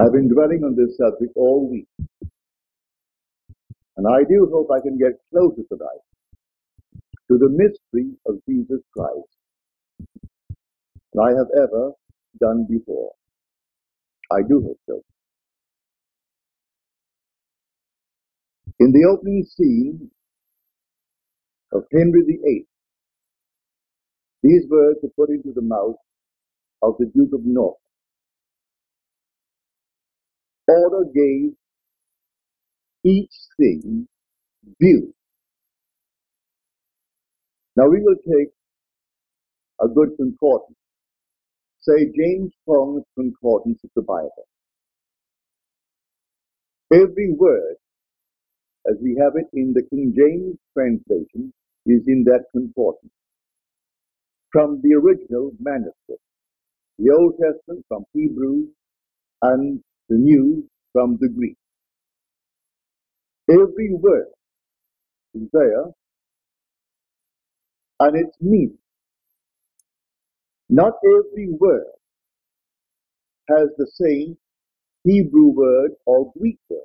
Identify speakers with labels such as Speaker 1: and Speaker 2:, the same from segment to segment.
Speaker 1: I've been dwelling on this subject all week. And I do hope I can get closer tonight to the mystery of Jesus Christ than I have ever done before. I do hope so. In the opening scene of Henry VIII, these words are put into the mouth of the Duke of Norfolk. Order gave each thing due. Now we will take a good concordance. Say James Strong's concordance of the Bible. Every word, as we have it in the King James translation, is in that concordance. From the original manuscript, the Old Testament from Hebrew and the New from the Greek. Every word is there and its meaning. Not every word has the same Hebrew word or Greek word.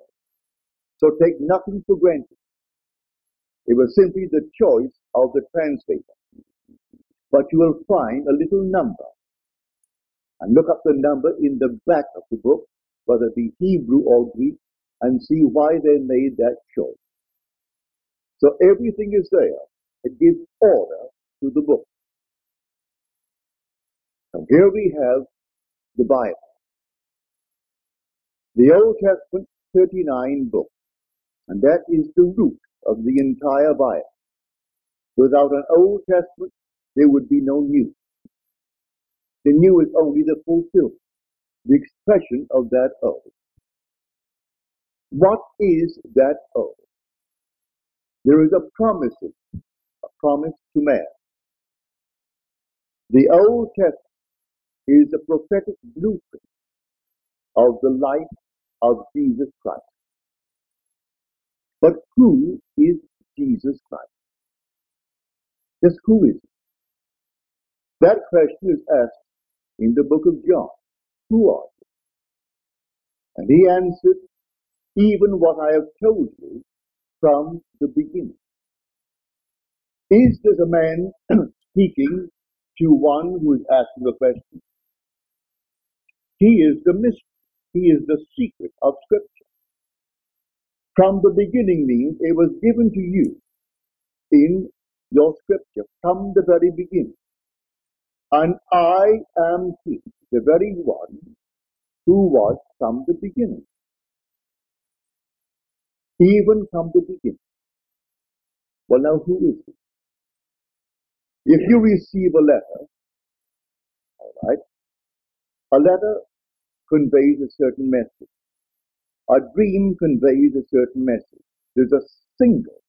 Speaker 1: So take nothing for granted. It was simply the choice of the translator. But you will find a little number. And look up the number in the back of the book, whether it be Hebrew or Greek, and see why they made that choice. So everything is there. It gives order to the book. And here we have the Bible. The Old Testament, 39 books. And that is the root of the entire Bible. Without an Old Testament, there would be no New. The New is only the fulfillment, the expression of that Old. What is that oath? There is a promise, a promise to man. The Old Testament is a prophetic blueprint of the life of Jesus Christ. But who is Jesus Christ? Just who is he? That question is asked in the book of John. Who are you? And he answered, even what I have told you from the beginning. Is this a man speaking to one who is asking a question? He is the mystery. He is the secret of Scripture. From the beginning means it was given to you in your Scripture from the very beginning. And I am He, the very one who was from the beginning even from the beginning. Well, now who is he? If you receive a letter, all right, a letter conveys a certain message. A dream conveys a certain message. There's a single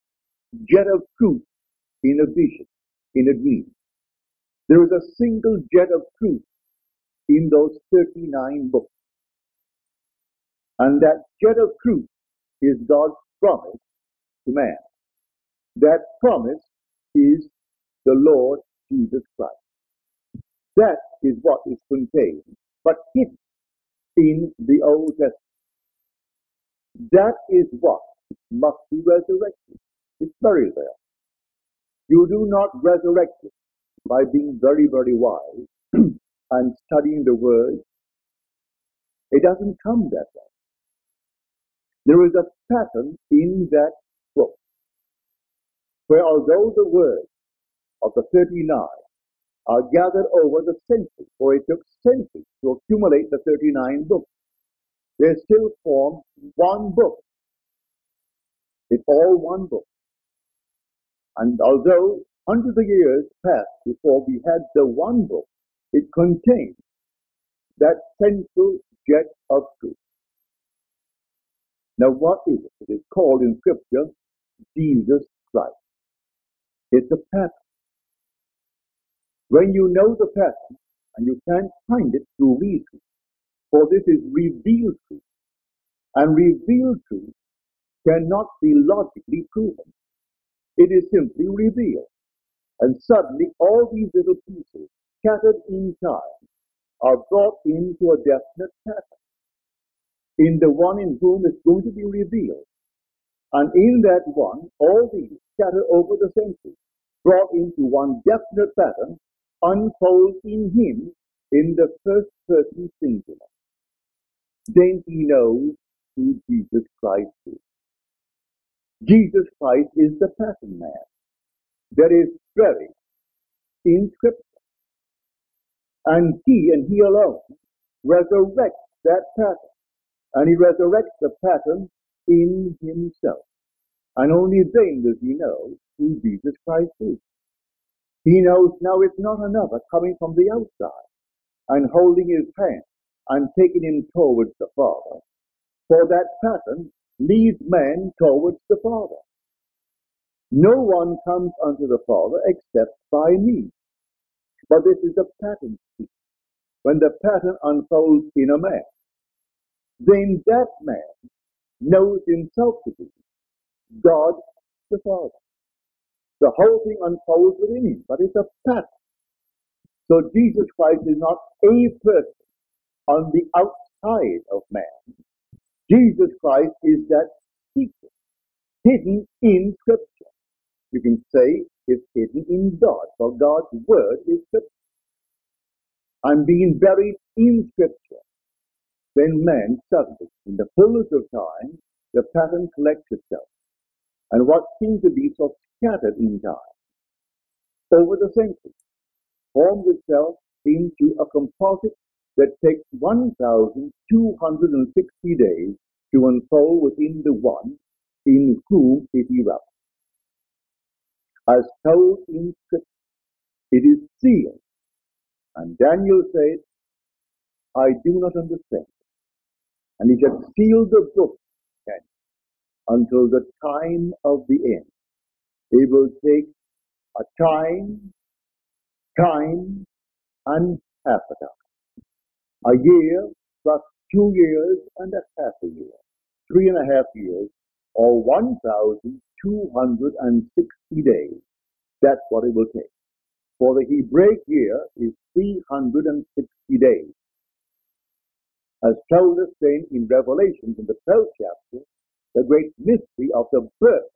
Speaker 1: jet of truth in a vision, in a dream. There is a single jet of truth in those 39 books. And that jet of truth is God's promise to man. That promise is the Lord Jesus Christ. That is what is contained, but hidden in the Old Testament. That is what must be resurrected. It's buried there. You do not resurrect it by being very, very wise and studying the Word. It doesn't come that way. There is a pattern in that book where although the words of the 39 are gathered over the centuries, for it took centuries to accumulate the 39 books, they still form one book. It's all one book. And although hundreds of years passed before we had the one book, it contains that central jet of truth. Now, what is it? It is called in Scripture Jesus Christ. It's a pattern. When you know the pattern, and you can't find it through reason, for this is revealed truth, and revealed truth cannot be logically proven. It is simply revealed. And suddenly all these little pieces, scattered in time, are brought into a definite pattern. in the one in whom is going to be revealed. And in that one, all these scattered over the centuries, brought into one definite pattern, unfold in him in the first person singular. Then he knows who Jesus Christ is. Jesus Christ is the pattern man that is buried in Scripture. And he and he alone resurrects that pattern. And he resurrects the pattern in himself. And only then does he know who Jesus Christ is. He knows now it's not another coming from the outside and holding his hand and taking him towards the Father. For that pattern leads man towards the Father. No one comes unto the Father except by me. But this is the pattern When the pattern unfolds in a man, then that man knows himself to be God the Father. The whole thing unfolds within him, but it's a pattern. So Jesus Christ is not a person on the outside of man. Jesus Christ is that secret, hidden in Scripture. You can say it's hidden in God, for God's Word is Scripture. And being buried in Scripture, then man suddenly, in the fullness of time, the pattern collects itself. And what seems to be so scattered in time, over the centuries, forms itself into a composite that takes 1,260 days to unfold within the one in whom it erupts. As told in Scripture, it is sealed. And Daniel said, I do not understand. And he said, seal the book until the time of the end. It will take a time, time, and half a time a year plus two years and a half a year, three and a half years, or 1,260 days. That's what it will take. For the Hebraic year is 360 days. As told us then in Revelation in the 12th chapter, the great mystery of the birth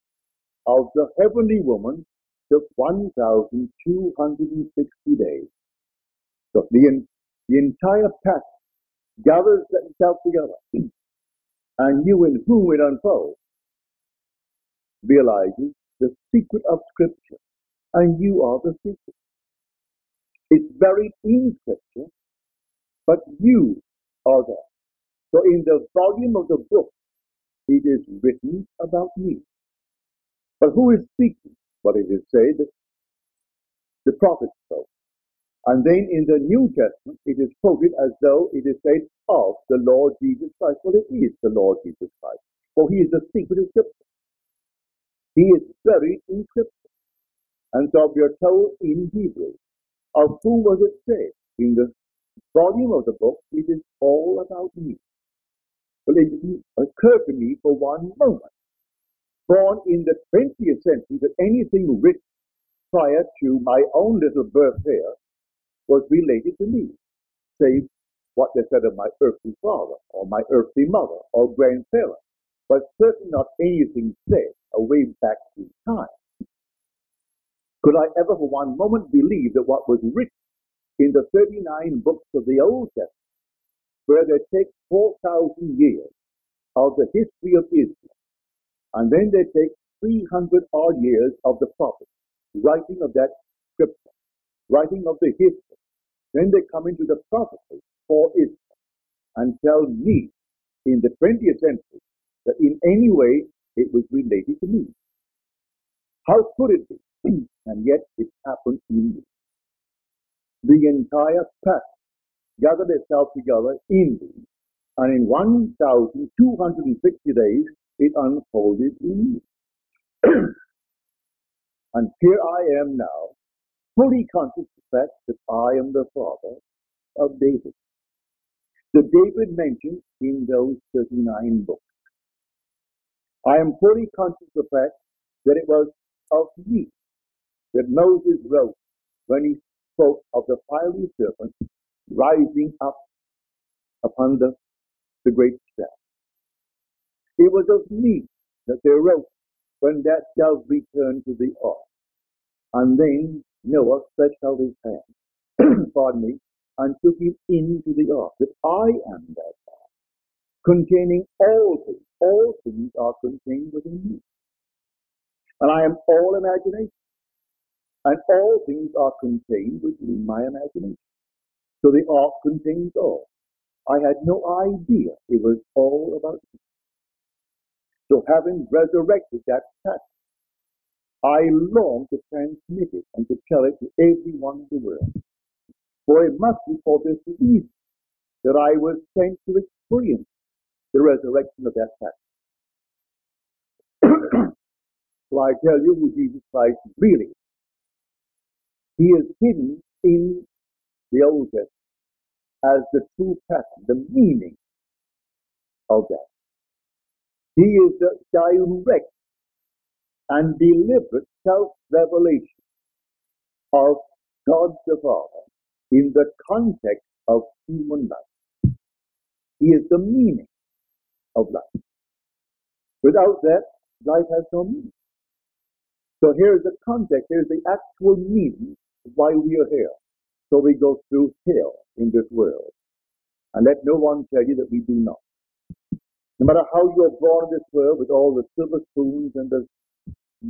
Speaker 1: of the heavenly woman took 1,260 days. So the the entire pack gathers itself together. and you in whom it unfolds realizes the secret of Scripture. And you are the secret. It's buried in Scripture, but you are there. So in the volume of the book, it is written about me. But who is speaking? What it is said, the prophet spoke. And then in the New Testament, it is quoted as though it is said of the Lord Jesus Christ. Well, it is the Lord Jesus Christ, for he is the secret of Scripture. He is buried in Scripture. And so we are told in Hebrew, of whom was it said? In the volume of the book, it is all about me. Well, it didn't occur to me for one moment, born in the 20th century, that anything written prior to my own little birth here was related to me, save what they said of my earthly father or my earthly mother or grandparents, but certainly not anything said away back in time. Could I ever for one moment believe that what was written in the 39 books of the Old Testament, where they take 4,000 years of the history of Israel, and then they take 300 odd years of the prophets, writing of that scripture, writing of the history, then they come into the prophecy for Israel and tell me in the 20th century that in any way it was related to me. How could it be? and yet it happened in me. The entire past gathered itself together in me, and in 1,260 days it unfolded in me. and here I am now, fully conscious of the fact that I am the father of David. The David mentioned in those 39 books. I am fully conscious of the fact that it was of me that Moses wrote when he spoke of the fiery serpent rising up upon the, the great staff. It was of me that they wrote when that shall return to the ark. And then Noah stretched out his hand, pardon me, and took him into the ark, that I am that ark, containing all things. All things are contained within me. And I am all imagination. And all things are contained within my imagination. So the ark contains all. I had no idea it was all about me. So having resurrected that fact, I long to transmit it and to tell it to everyone in the world. For it must be for this reason that I was sent to experience the resurrection of that fact. so I tell you who Jesus Christ really. He is hidden in the Old Testament as the true pattern, the meaning of that. He is the direct and deliberate self-revelation of God the Father in the context of human life. He is the meaning of life. Without that, life has no meaning. So here's the context, here's the actual meaning of why we are here. So we go through hell in this world. And let no one tell you that we do not. No matter how you are born in this world with all the silver spoons and the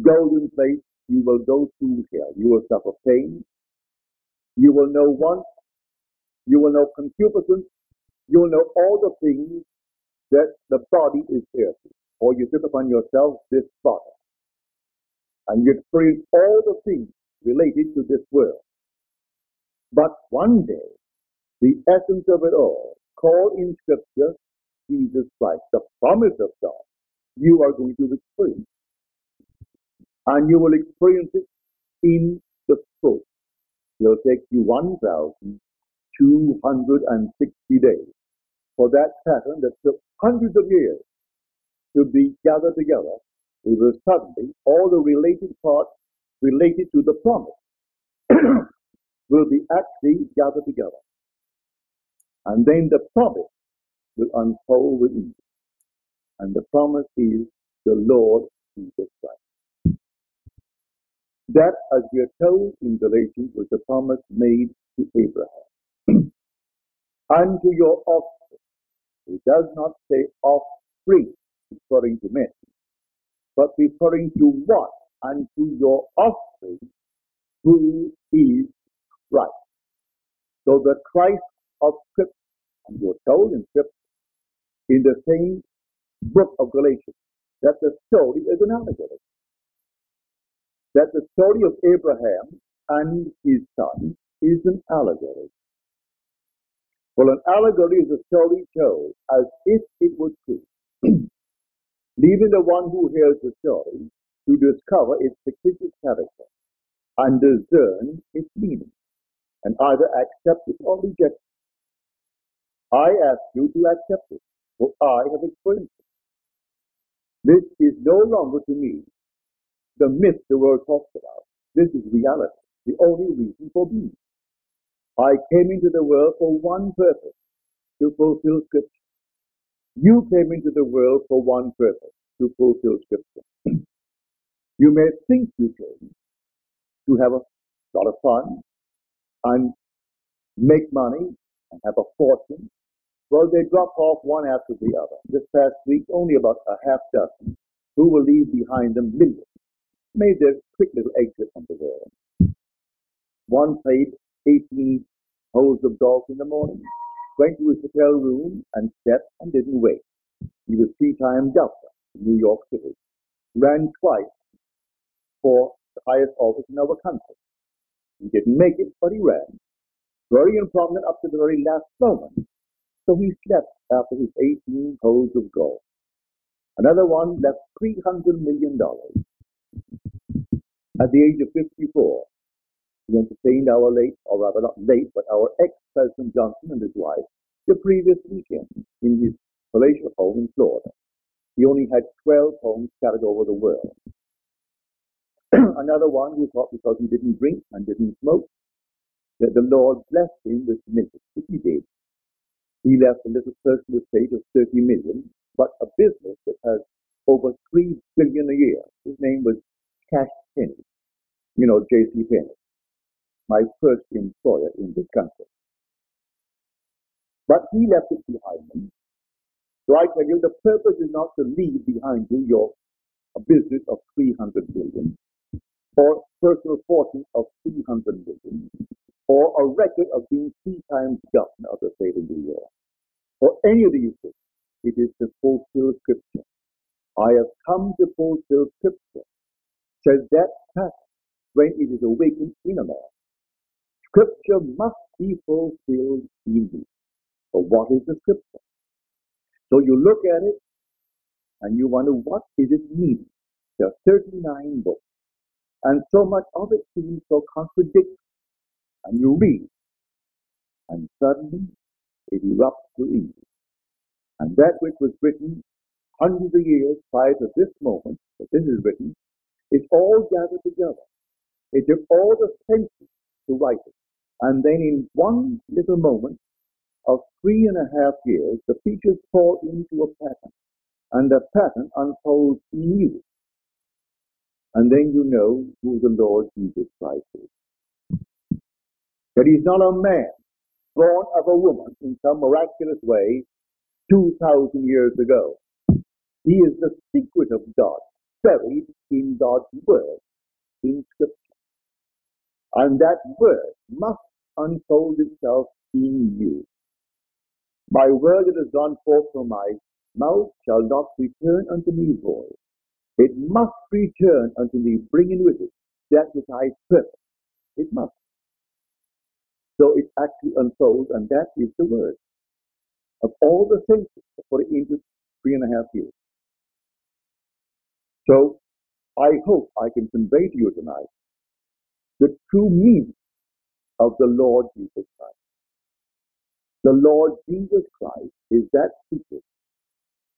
Speaker 1: golden plates, you will go through hell. You will suffer pain. You will know want. You will know concupiscence. You will know all the things that the body is here. Or you took upon yourself this body. And you experience all the things related to this world. But one day, the essence of it all, called in Scripture Jesus Christ, the promise of God, you are going to experience. And you will experience it in the full. It'll take you 1,260 days for that pattern that took hundreds of years to be gathered together. It will suddenly, all the related parts related to the promise will be actually gathered together. And then the promise will unfold within you. And the promise is the Lord Jesus Christ. That, as we are told in Galatians, was the promise made to Abraham. Unto your offspring. It does not say offspring, referring to men, but referring to what? Unto your offspring, who is Christ. So the Christ of Scripture, and we're told in Scripture, in the same book of Galatians, that the story is an allegory. That the story of Abraham and his son is an allegory. Well, an allegory is a story told as if it were true, leaving the one who hears the story to discover its fictitious character and discern its meaning and either accept it or reject it. I ask you to accept it, for I have experienced it. This is no longer to me the myth the world talks about. This is reality, the only reason for being. I came into the world for one purpose, to fulfill Scripture. You came into the world for one purpose, to fulfill Scripture. you may think you came to have a lot of fun, and make money and have a fortune. Well, they drop off one after the other. This past week, only about a half dozen who will leave behind them millions made their quick little exit from the world. One played 18 holes of golf in the morning, went to his hotel room and slept and didn't wake. He was three-time governor in New York City, ran twice for the highest office in our country, he didn't make it, but he ran. Very improminent up to the very last moment. So he slept after his 18 holes of golf. Another one left $300 million. At the age of 54, he entertained our late, or rather not late, but our ex-President Johnson and his wife the previous weekend in his palatial home in Florida. He only had 12 homes scattered over the world. Another one who thought because he didn't drink and didn't smoke, that the Lord blessed him with millions, which he did. He left a little personal estate of 30 million, but a business that has over three billion a year. His name was Cash Penney. You know, J.C. Penney, my first employer in this country. But he left it behind him. So I tell you, the purpose is not to leave behind you your a business of 300 billion or personal fortune of 300 million or a record of being three times governor of the state of New York or any of these things. It is to fulfill scripture. I have come to fulfill scripture. Says that fact when it is awakened in a man. Scripture must be fulfilled in you. So what is the scripture? So you look at it and you wonder what is it mean? There are 39 books and so much of it seems so contradictory. And you read and suddenly it erupts within you. And that which was written hundreds of years prior to this moment that this is written is all gathered together. It took all the senses to write it. And then in one little moment of three and a half years, the features fall into a pattern. And the pattern unfolds in you. And then you know who the Lord Jesus Christ is. That he's not a man born of a woman in some miraculous way 2,000 years ago. He is the secret of God, buried in God's Word, in Scripture. And that Word must unfold itself in you. My word that has gone forth from my mouth shall not return unto me void. It must return unto me, bringing with it that which I purpose. It must. So it actually unfolds, and that is the word of all the senses for the into three and a half years. So I hope I can convey to you tonight the true meaning of the Lord Jesus Christ. The Lord Jesus Christ is that secret,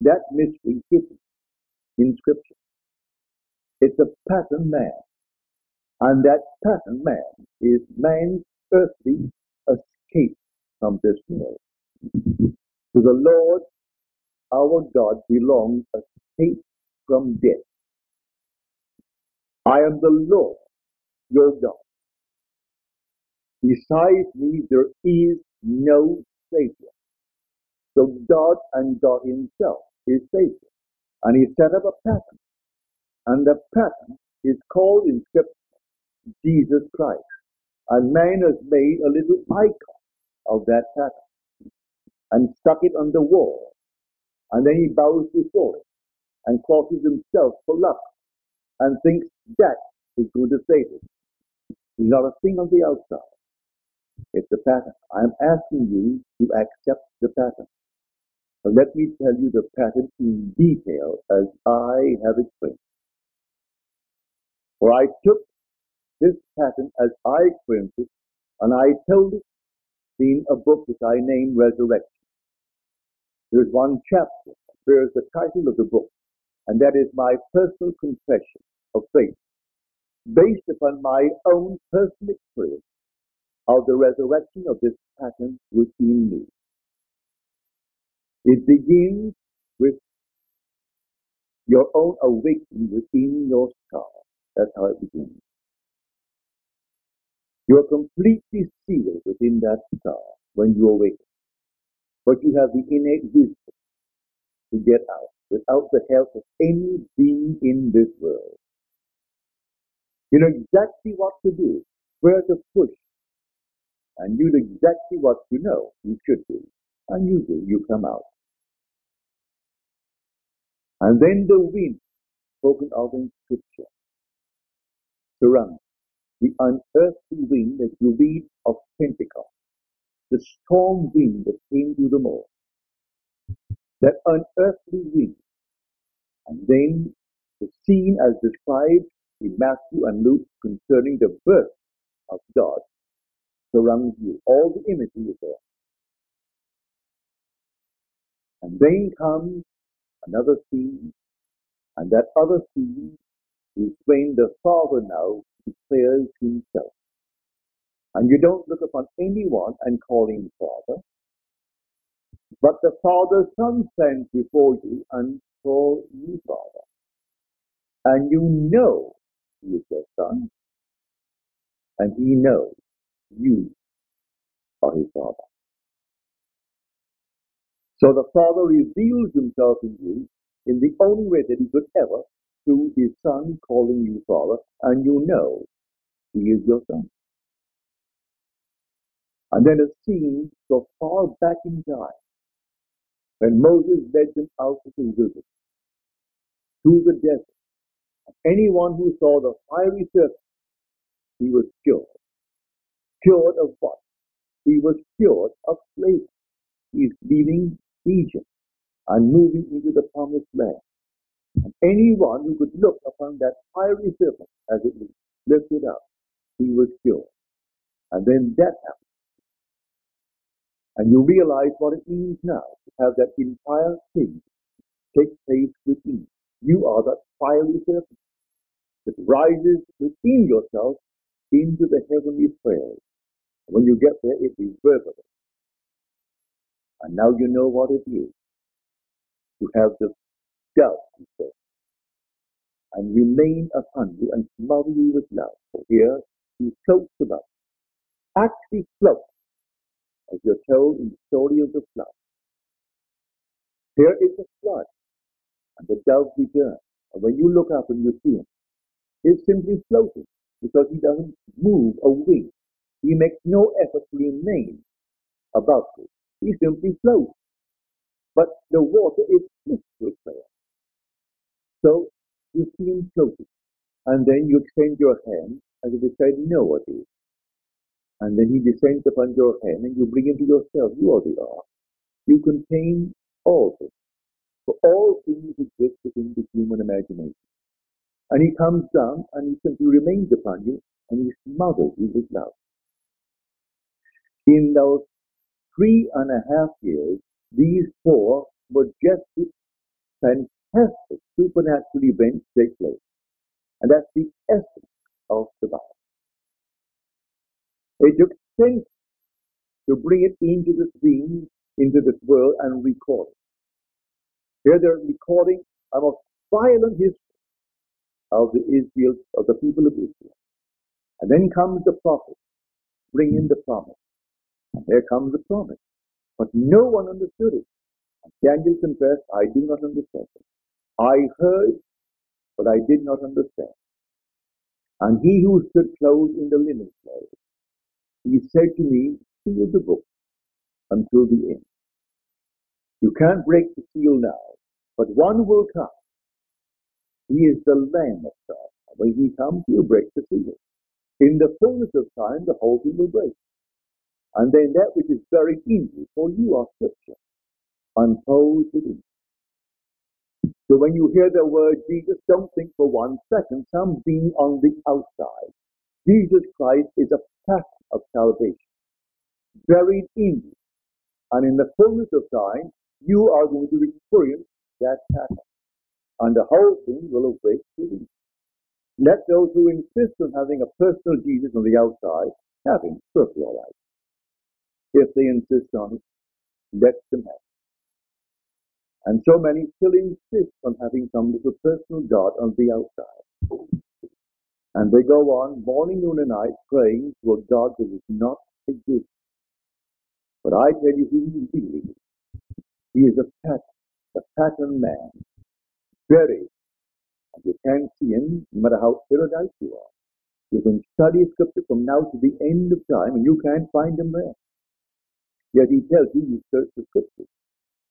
Speaker 1: that mystery hidden in Scripture. It's a pattern man. And that pattern man is man's earthly escape from this world. To the Lord our God belongs escape from death. I am the Lord your God. Besides me, there is no Savior. So God and God Himself is Savior. And He set up a pattern. And the pattern is called in Scripture Jesus Christ. And man has made a little icon of that pattern and stuck it on the wall. And then he bows before it and crosses himself for luck and thinks that is going to save him. There's not a thing on the outside. It's a pattern. I'm asking you to accept the pattern. Let me tell you the pattern in detail as I have explained. For I took this pattern as I experienced it, and I told it in a book that I named Resurrection. There's one chapter that bears the title of the book, and that is my personal confession of faith, based upon my own personal experience of the resurrection of this pattern within me. It begins with your own awakening within your star. That's how it begins. You are completely sealed within that star when you awaken. But you have the innate wisdom to get out without the help of any being in this world. You know exactly what to do, where to push, and you know exactly what you know you should do, and you do, you come out. And then the wind, spoken of in Scripture, surrounds the unearthly wind that you read of Pentecost, the storm wind that came to them all, that unearthly wind, and then the scene as described in Matthew and Luke concerning the birth of God surrounds you. All the imagery is there. And then comes another scene, and that other scene is when the Father now declares himself. And you don't look upon anyone and call him Father. But the Father's Son stands before you and calls you Father. And you know he is your Son, and he knows you are his Father. So the Father reveals himself in you in the only way that he could ever through his Son calling you Father, and you know he is your Son. And then a scene so far back in time when Moses led them out of the wilderness, the desert. Anyone who saw the fiery serpent, he was cured. Cured of what? He was cured of slavery. He is leaving Egypt and moving into the promised land. And anyone who could look upon that fiery serpent as it was lifted up, he was cured. And then that happened. And you realize what it means now to have that entire thing take place within. You are that fiery serpent that rises within yourself into the heavenly spheres. When you get there, it is reverberates. And now you know what it is to have the he says, and remain upon you and smother you with love. For here he floats about. actually floats as you're told in the story of the flood. There is a flood, and the dove returns. And when you look up and you see him, he's simply floating because he doesn't move a wing. He makes no effort to remain above you. He simply floats. But the water is crystal clear. So you see him floating. And then you extend your hand as if you said, no, it is. And then he descends upon your hand and you bring him to yourself. You are the ark. You contain all things. For all things exist within the human imagination. And he comes down and he simply remains upon you and he smothers you with love. In those three and a half years, these four majestic, fantastic supernatural events take place. And that's the essence of the Bible. It took sense to bring it into this being, into this world, and record it. Here they're recording a most violent history of the Israel, of the people of Israel. And then comes the prophet, bringing the promise. There comes the promise. But no one understood it. And Daniel confessed, I do not understand it. I heard, but I did not understand. And he who stood close in the linen clothes he said to me, seal the book until the end. You can't break the seal now, but one will come. He is the Lamb of God. When he comes, he'll break the seal. In the fullness of time, the whole thing will break. And then that which is very easy for you are scripture unfolds within. So when you hear the word Jesus, don't think for one second some being on the outside. Jesus Christ is a pattern of salvation, buried in you. And in the fullness of time, you are going to experience that pattern. And the whole thing will awake you. Let those who insist on having a personal Jesus on the outside have him, perfectly all right. If they insist on it, let them have. And so many still insist on having some little personal God on the outside. And they go on morning, noon, and night praying to a God that does not exist. But I tell you he really is. He is a pattern, a pattern man, buried. And you can't see him no matter how erudite you are. You can study scripture from now to the end of time and you can't find him there. Yet he tells you you search the scriptures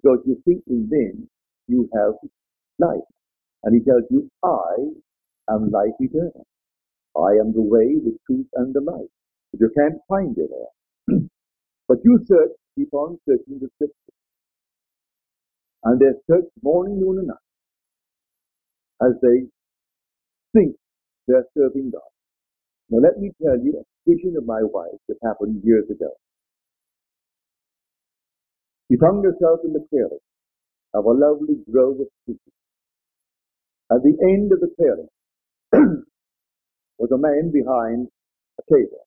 Speaker 1: because you think in them you have life. And he tells you, I am life eternal. I am the way, the truth, and the life. But you can't find it there. but you search, keep on searching the scriptures. And they search morning, noon, and night as they think they're serving God. Now let me tell you a vision of my wife that happened years ago. She found herself in the clearing of a lovely grove of trees. At the end of the clearing was a man behind a table.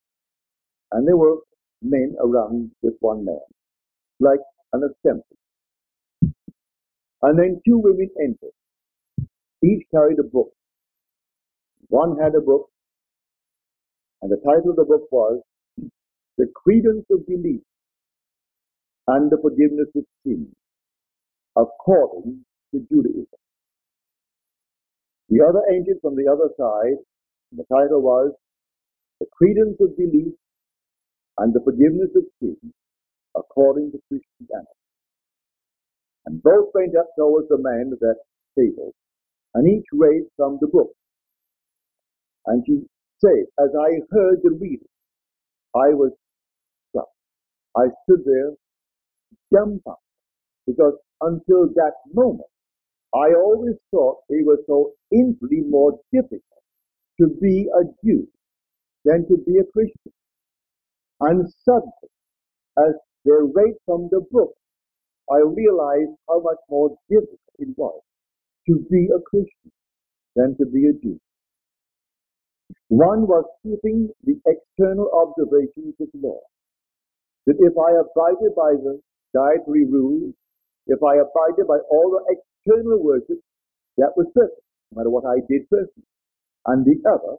Speaker 1: And there were men around this one man, like an assembly. And then two women entered. Each carried a book. One had a book, and the title of the book was The Credence of Belief and the Forgiveness of Sin, according to Judaism. The other entered from the other side, the title was The Credence of Belief and the Forgiveness of Sin, according to Christianity. And both went up towards the man at that table, and each read from the book. And she said, As I heard the reading, I was struck. I stood there dumbfounded, because until that moment, I always thought it was so infinitely more difficult to be a Jew than to be a Christian. And suddenly, as they read from the book, I realized how much more difficult it was to be a Christian than to be a Jew. One was keeping the external observations of law. That if I abided by the dietary rules, if I abided by all the external worship, that was perfect, no matter what I did personally. And the other,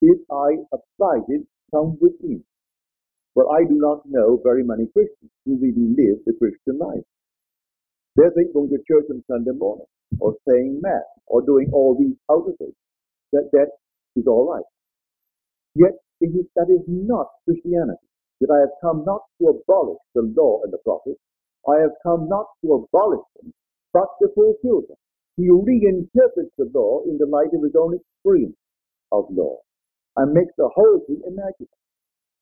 Speaker 1: if I abided from within. Well, I do not know very many Christians who really live the Christian life. They think going to church on Sunday morning, or saying mass, or doing all these outer things, that that is all right. Yet it is, that is not Christianity. That I have come not to abolish the law and the prophets, I have come not to abolish them, but to fulfill them. He reinterprets the law in the light of his own experience of law and makes the whole thing imaginable.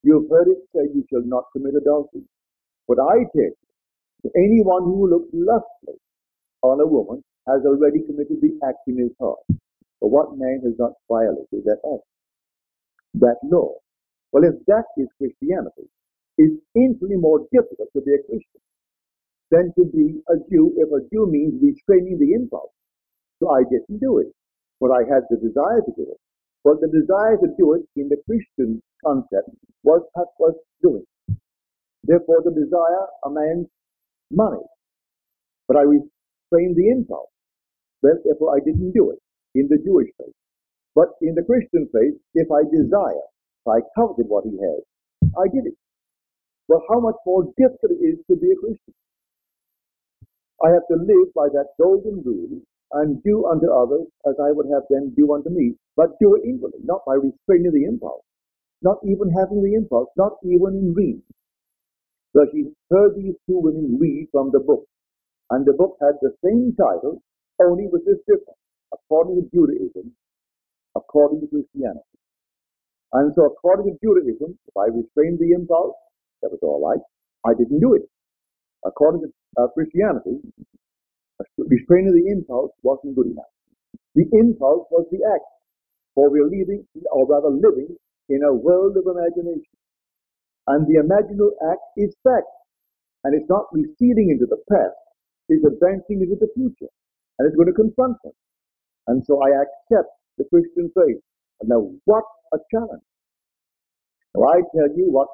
Speaker 1: You have heard it say, You shall not commit adultery. But I tell you, anyone who looks lustfully on a woman has already committed the act in his heart. But what man has not violated that act? That law. Well, if that is Christianity, it's infinitely more difficult to be a Christian than to be a Jew if a Jew means restraining the impulse. So I didn't do it, but I had the desire to do it. But the desire to do it in the Christian concept was was doing. Therefore, the desire a man's money, but I restrained the impulse. Therefore, I didn't do it in the Jewish faith. But in the Christian faith, if I desire, if I coveted what he has, I did it. Well, how much more difficult it is to be a Christian. I have to live by that golden rule and do unto others as I would have them do unto me, but do it inwardly, not by restraining the impulse, not even having the impulse, not even in reading. So she heard these two women read from the book, and the book had the same title, only with this difference, according to Judaism, according to Christianity. And so according to Judaism, if I restrained the impulse, that was all right. I didn't do it. According to uh, Christianity, restraining the impulse wasn't good enough. The impulse was the act, for we're living, or rather living, in a world of imagination. And the imaginal act is fact. And it's not receding into the past, it's advancing into the future. And it's going to confront us. And so I accept the Christian faith. And now, what a challenge. Now, I tell you what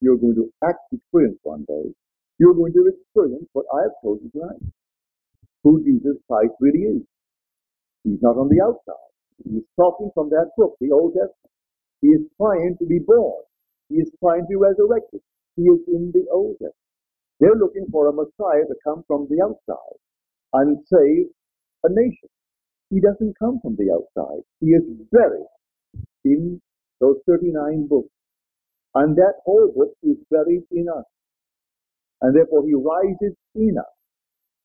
Speaker 1: you're going to act experience one day you're going to experience what I have told you tonight. Who Jesus Christ really is. He's not on the outside. He's talking from that book, the Old Testament. He is trying to be born. He is trying to be resurrected. He is in the Old Testament. They're looking for a Messiah to come from the outside and save a nation. He doesn't come from the outside. He is buried in those 39 books. And that whole book is buried in us and therefore he rises in us.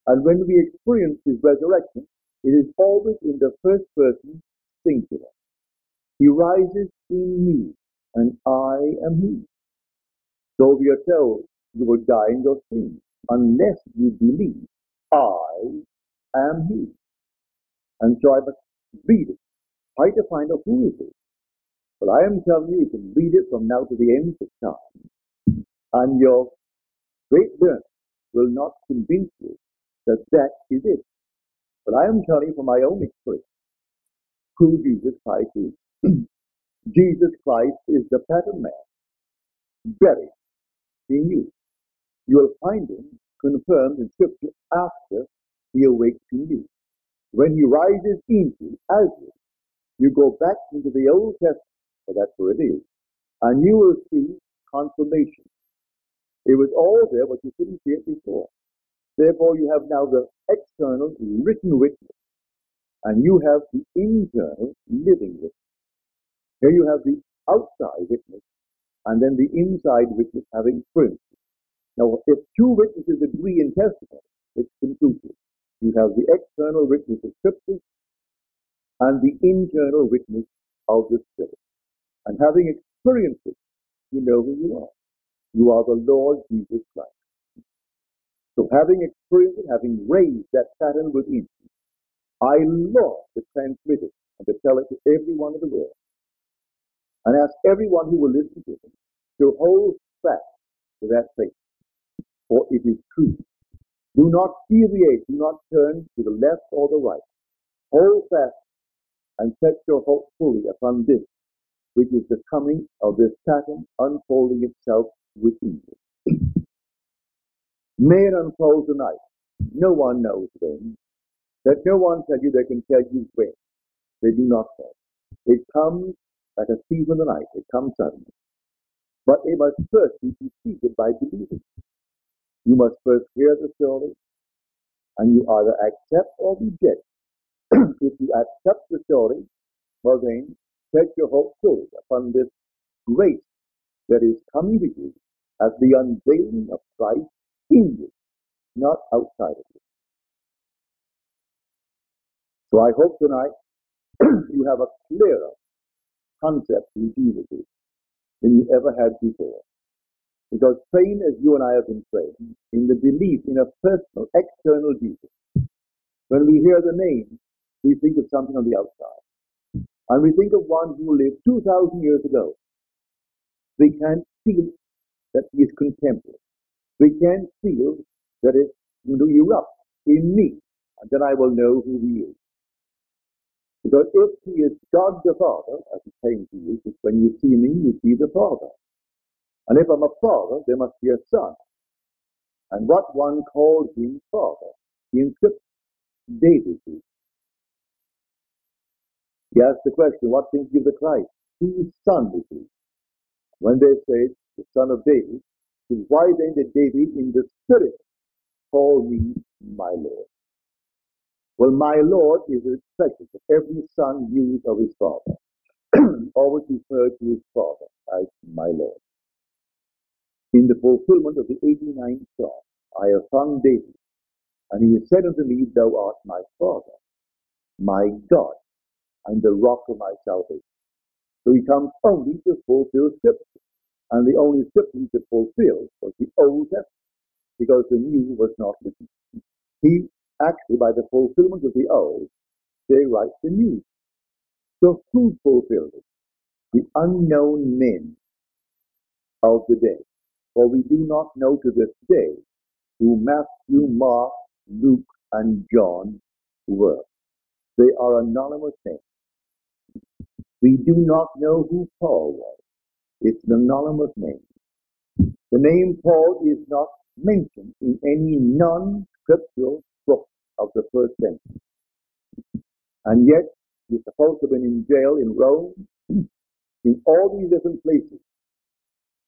Speaker 1: And when we experience his resurrection, it is always in the first person singular. He rises in me, and I am he. So we are told you will die in your sins unless you believe I am he. And so I must read it, try to find out who it is. But I am telling you, you can read it from now to the end of time. And your Great learning will not convince you that that is it. But I am telling you from my own experience who Jesus Christ is. Jesus Christ is the pattern man, buried in you. You will find him confirmed in Scripture after he awakes in you. When he rises into as you, you go back into the Old Testament, for that's where it is, and you will see confirmation. It was all there, but you couldn't see it before. Therefore, you have now the external written witness, and you have the internal living witness. Here you have the outside witness, and then the inside witness having proof. Now, if two witnesses agree in testimony, it's conclusive. You have the external witness of Scripture and the internal witness of the Spirit. And having experienced it, you know who you are. You are the Lord Jesus Christ. So having experienced it, having raised that pattern within you, I love to transmit it and to tell it to everyone in the world. And ask everyone who will listen to it to hold fast to that faith. For it is true. Do not deviate, do not turn to the left or the right. Hold fast and set your hope fully upon this, which is the coming of this pattern unfolding itself within you. May it unfold tonight. No one knows when. Let no one tell you they can tell you when. They do not know. It comes like a thief in the night. It comes suddenly. But it must first be preceded by believing. You must first hear the story, and you either accept or reject. if you accept the story, well then, set your hope fully upon this grace that is coming to you as the unveiling of Christ in you, not outside of you. So I hope tonight you have a clearer concept who Jesus than you ever had before. Because trained as you and I have been trained in the belief in a personal, external Jesus, when we hear the name, we think of something on the outside. And we think of one who lived 2,000 years ago. We can't feel that he is contemporary. We can't feel that it's going to erupt in me, and then I will know who he is. Because if he is God the Father, as he came to you, when you see me, you see the Father. And if I'm a father, there must be a son. And what one calls him father in Scripture, David. He asked the question, what think you of the Christ? Whose son is he? When they say the son of David, why then did David in the spirit call me my Lord? Well, my Lord is expression of every son used of his father. Always referred to his father as my Lord. In the fulfillment of the 89th Psalm, I have found David, and he has said unto me, Thou art my Father, my God, and the rock of my salvation. So he comes only to fulfill Scripture, and the only Scripture he could fulfill was the Old Testament, because the New was not written. He actually, by the fulfillment of the Old, they write the New. So who fulfilled it? The unknown men of the day. For we do not know to this day who Matthew, Mark, Luke, and John were. They are anonymous names. We do not know who Paul was. It's an anonymous name. The name Paul is not mentioned in any non-scriptural book of the first century. And yet, he's supposed to have been in jail in Rome, in all these different places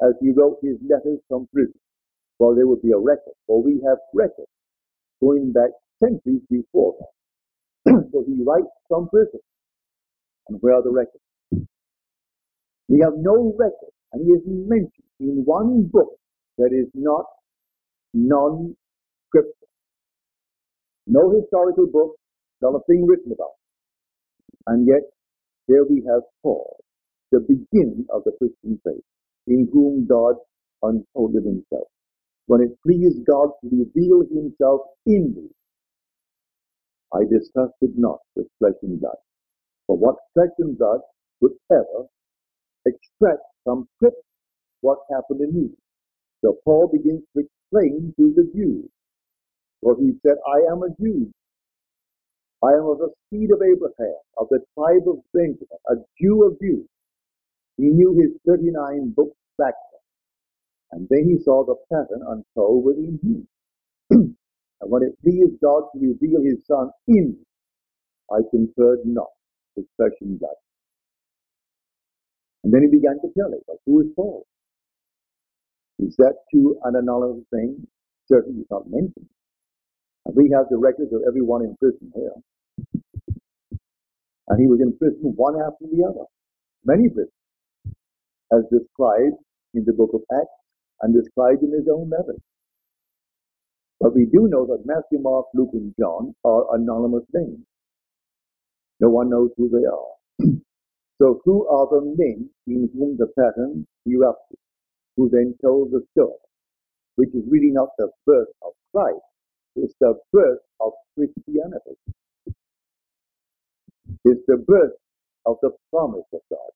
Speaker 1: as he wrote his letters from prison. Well, there would be a record, for we have records going back centuries before that. so he writes from prison. And where are the records? We have no record, and he isn't mentioned in one book that is not non-scriptural. No historical book, not a thing written about. And yet, there we have Paul, the beginning of the Christian faith in whom God unfolded himself. When it pleased God to reveal himself in me, I disgusted not with flesh and blood. For what flesh and blood could ever extract from scripture what happened in me? So Paul begins to explain to the Jews. For he said, I am a Jew. I am of the seed of Abraham, of the tribe of Benjamin, a Jew of Jews. He knew his 39 books back then. And then he saw the pattern unfold within him. And when it pleased God to reveal his son in me, I conferred not with and blood. And then he began to tell it, well, who is Paul? Is that too an anonymous thing? Certainly not mentioned. And we have the records of everyone in prison here. And he was in prison one after the other. Many prisons, as described in the book of Acts and described in his own letters. But we do know that Matthew, Mark, Luke, and John are anonymous names. No one knows who they are. so who are the men in whom the pattern erupted, who then told the story, which is really not the birth of Christ, it's the birth of Christianity. It's the birth of the promise of God.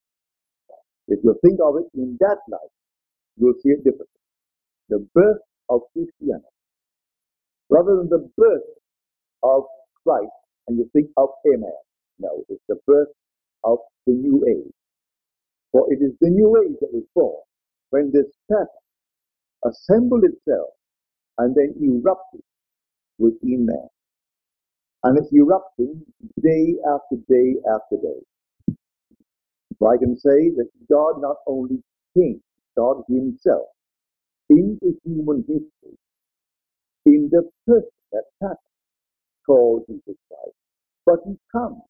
Speaker 1: If you think of it in that light, you'll see it differently. The birth of Christianity. Rather than the birth of Christ, and you think of a man. No, it's the birth of the new age. For it is the new age that was born when this pattern assembled itself and then erupted within man. And it's erupting day after day after day. So I can say that God not only came, God Himself, into human history in the person that happened called Jesus Christ, but He comes.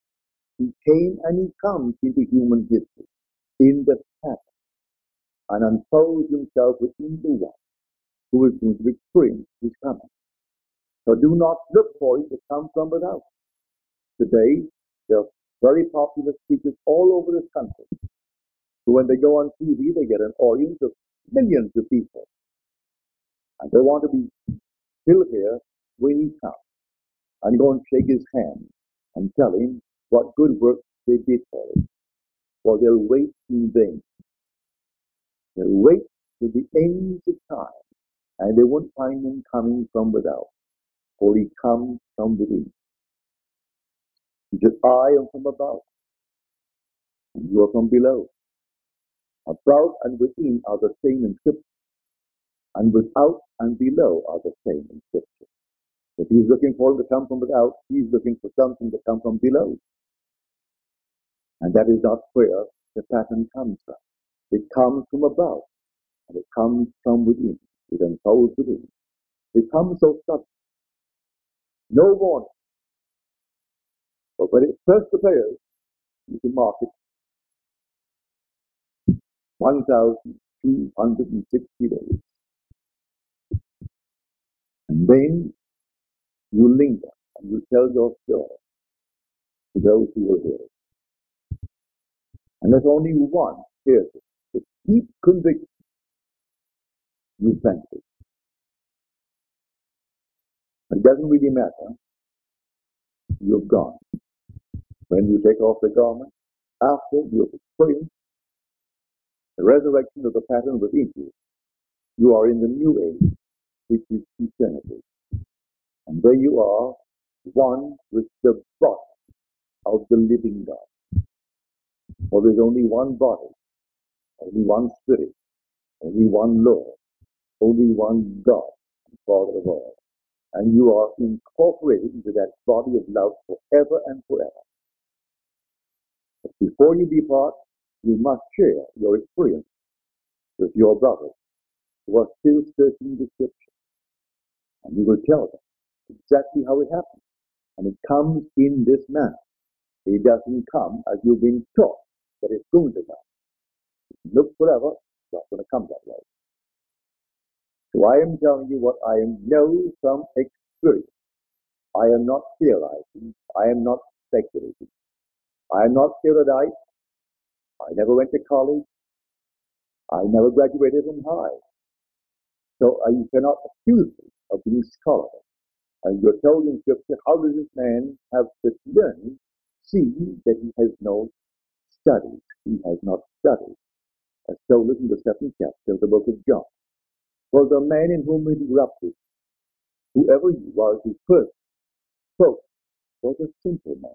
Speaker 1: He came and He comes into human history in the pattern and unfolds Himself within the one who is going to experience His coming. So do not look for it to come from without. Today, there are very popular speakers all over this country who, when they go on TV, they get an audience of millions of people. And they want to be still here when he comes and go and shake his hand and tell him what good work they did for him. For they'll wait in vain. They'll wait to the end of time and they won't find him coming from without for he comes from within. He says, I am from above, and you are from below. Above and within are the same in Scripture, and without and below are the same in Scripture. If he's looking for him to come from without, he's looking for something to come from below. And that is not where the pattern comes from. It comes from above, and it comes from within. It unfolds within. It comes so suddenly no warning. But when it first appears, you can mark it 1,260 days. And then you linger and you tell your story to those who will hear it. And there's only one it. With deep conviction, you thank it. Doesn't really matter. You've gone. When you take off the garment, after you've experienced the resurrection of the pattern within you, you are in the new age, which is eternity. And there you are, one with the body of the living God. For there's only one body, only one spirit, only one Lord, only one God, Father of all and you are incorporated into that body of love forever and forever. But before you depart, you must share your experience with your brothers who are still searching the scripture. And you will tell them exactly how it happened. And it comes in this manner. It doesn't come as you've been taught that it's going to come. Look forever, it's not going to come that way. So I am telling you what I know from experience. I am not theorizing. I am not speculating. I am not erudite. I never went to college. I never graduated from high. So uh, you cannot accuse me of being scholarly. And you're told in Scripture, how does this man have this learning, see that he has no studies? He has not studied. And so listen to the second chapter of the book of John. For the man in whom it erupted, whoever he was who first spoke, was a simple man.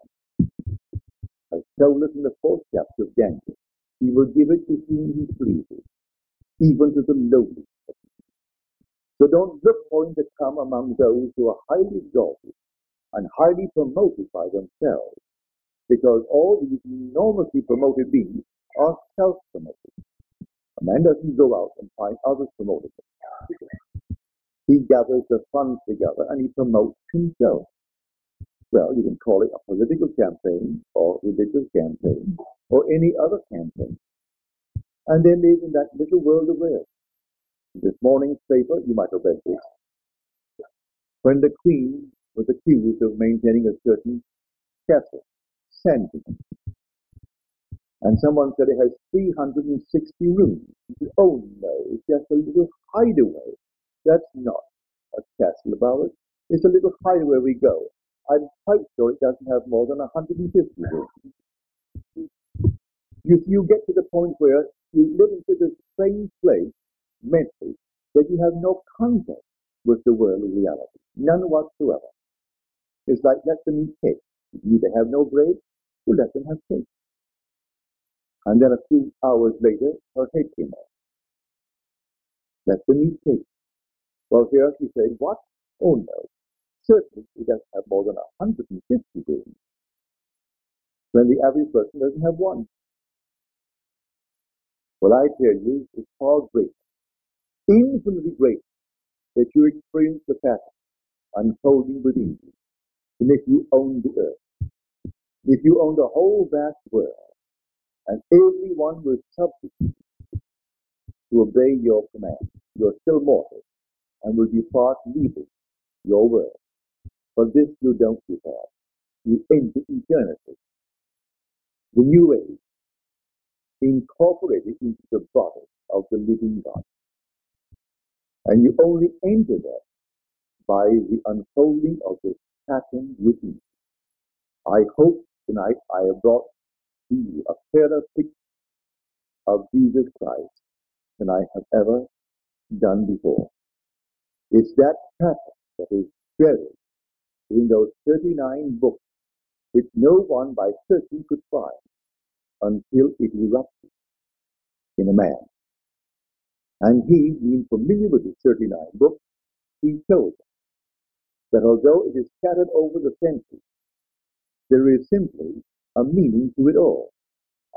Speaker 1: As told us in the fourth chapter of Daniel, he will give it to whom he pleases, even to the lowly. So don't look for him to come among those who are highly exalted and highly promoted by themselves, because all these enormously promoted beings are self-promoted. A man doesn't go out and find others promoting him. He gathers the funds together and he promotes himself. Well, you can call it a political campaign or religious campaign or any other campaign. And they live in that little world of theirs. This morning's paper, you might have read this. When the Queen was accused of maintaining a certain castle, Sandringham, and someone said it has 360 rooms. Oh no, it's just a little hideaway. That's not a castle of it. It's a little hideaway we go. I'm quite sure it doesn't have more than 150 rooms. You, you get to the point where you live into the same place mentally that you have no contact with the world of reality. None whatsoever. It's like let them eat cake. You either have no bread let them have cake. And then a few hours later, her head came off. Them eat cake. Well, here she said, what? Oh no. Certainly, he doesn't have more than 150 rooms. When the average person doesn't have one. Well, I tell you, it's far greater, infinitely greater, that you experience the pattern unfolding within you than if you own the earth. If you own the whole vast world, and everyone will substitute to obey your command, you're still mortal, and will depart leaving your world. But this you don't depart. You enter eternity. The new age, incorporated into the body of the living God. And you only enter that by the unfolding of this pattern within. I hope tonight I have brought to you a clearer picture of Jesus Christ than I have ever done before. It's that pattern that is buried in those 39 books which no one by searching could find until it erupted in a man. And he, being familiar with the 39 books, he told us that although it is scattered over the centuries, there is simply a meaning to it all.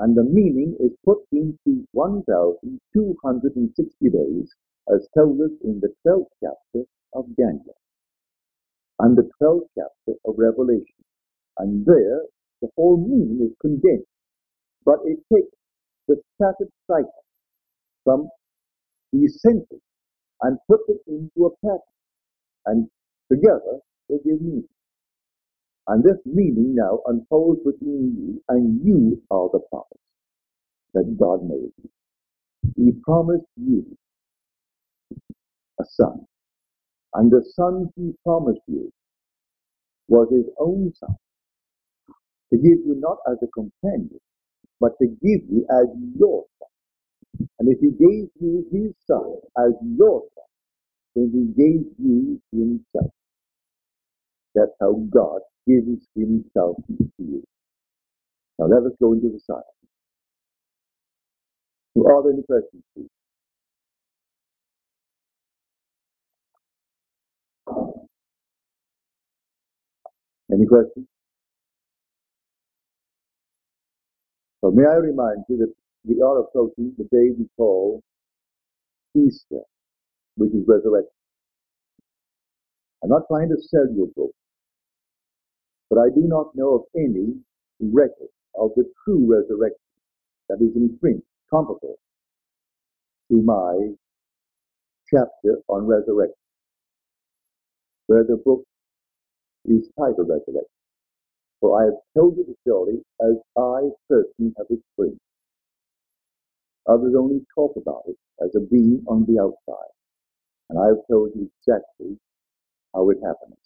Speaker 1: And the meaning is put into 1,260 days, as told us in the 12th chapter of Daniel and the 12th chapter of Revelation. And there, the whole meaning is condensed but it takes the scattered cycle from the essential and puts it into a pattern. And together they give meaning. And this meaning now unfolds within you, and you are the promise that God made you. He promised you a son. And the son he promised you was his own son to give you not as a companion, but to give you as your son. And if he gave you his son as your son, then he gave you himself. That's how God gives himself to you. Now let us go into the silence. Are there any questions, please? Any questions? But may I remind you that we are approaching the day we call Easter, which is resurrection. I'm not trying to sell you a book, but I do not know of any record of the true resurrection that is in print comparable to my chapter on resurrection, where the book is titled Resurrection. For I have told you the story as I personally have experienced. Others only talk about it as a being on the outside. And I have told you exactly how it happened.